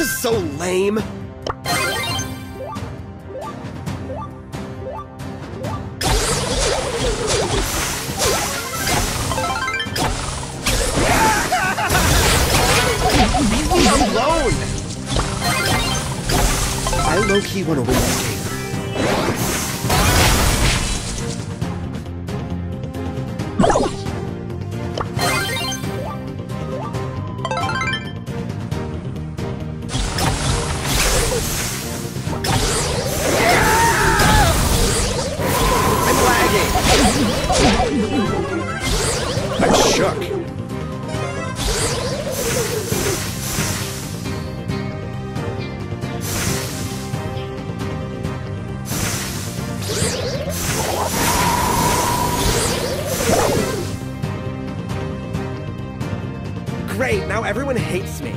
is so lame. Leave me alone! I low-key want to win this game. Great, now everyone hates me.